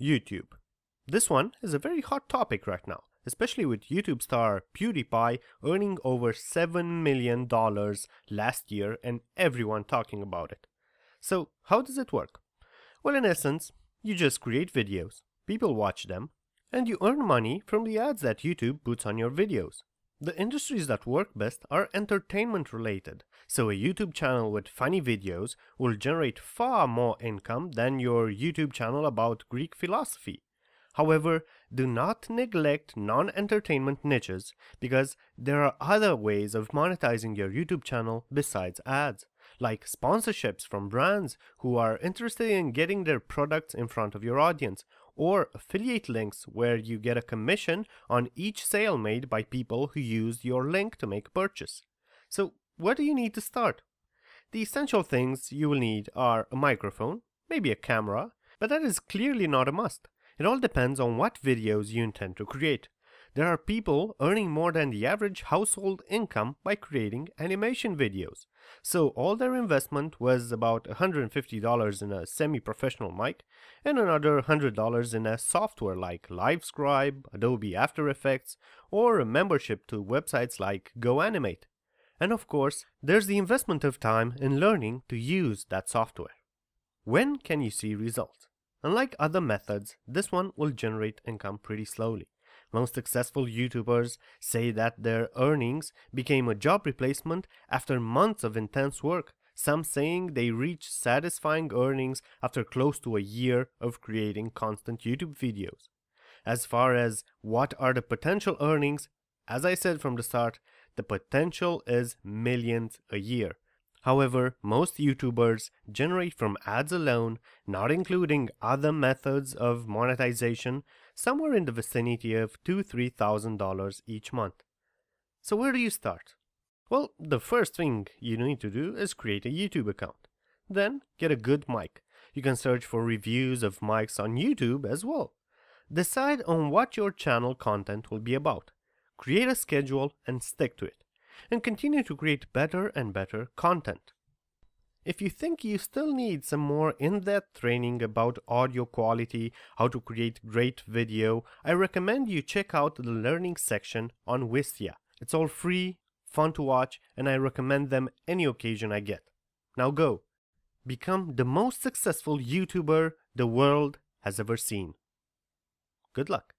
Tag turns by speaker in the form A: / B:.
A: YouTube. This one is a very hot topic right now, especially with YouTube star PewDiePie earning over $7 million last year and everyone talking about it. So, how does it work? Well, in essence, you just create videos, people watch them, and you earn money from the ads that YouTube puts on your videos. The industries that work best are entertainment related, so a YouTube channel with funny videos will generate far more income than your YouTube channel about Greek philosophy. However, do not neglect non-entertainment niches because there are other ways of monetizing your YouTube channel besides ads, like sponsorships from brands who are interested in getting their products in front of your audience or affiliate links where you get a commission on each sale made by people who use your link to make a purchase. So, where do you need to start? The essential things you will need are a microphone, maybe a camera, but that is clearly not a must. It all depends on what videos you intend to create. There are people earning more than the average household income by creating animation videos. So all their investment was about $150 in a semi-professional mic and another $100 in a software like Livescribe, Adobe After Effects, or a membership to websites like GoAnimate. And of course, there's the investment of time in learning to use that software. When can you see results? Unlike other methods, this one will generate income pretty slowly. Most successful YouTubers say that their earnings became a job replacement after months of intense work, some saying they reached satisfying earnings after close to a year of creating constant YouTube videos. As far as what are the potential earnings, as I said from the start, the potential is millions a year. However, most YouTubers generate from ads alone, not including other methods of monetization, somewhere in the vicinity of $2-$3,000 each month. So where do you start? Well, the first thing you need to do is create a YouTube account. Then get a good mic. You can search for reviews of mics on YouTube as well. Decide on what your channel content will be about. Create a schedule and stick to it. And continue to create better and better content. If you think you still need some more in-depth training about audio quality, how to create great video, I recommend you check out the learning section on Wistia. It's all free, fun to watch, and I recommend them any occasion I get. Now go. Become the most successful YouTuber the world has ever seen. Good luck.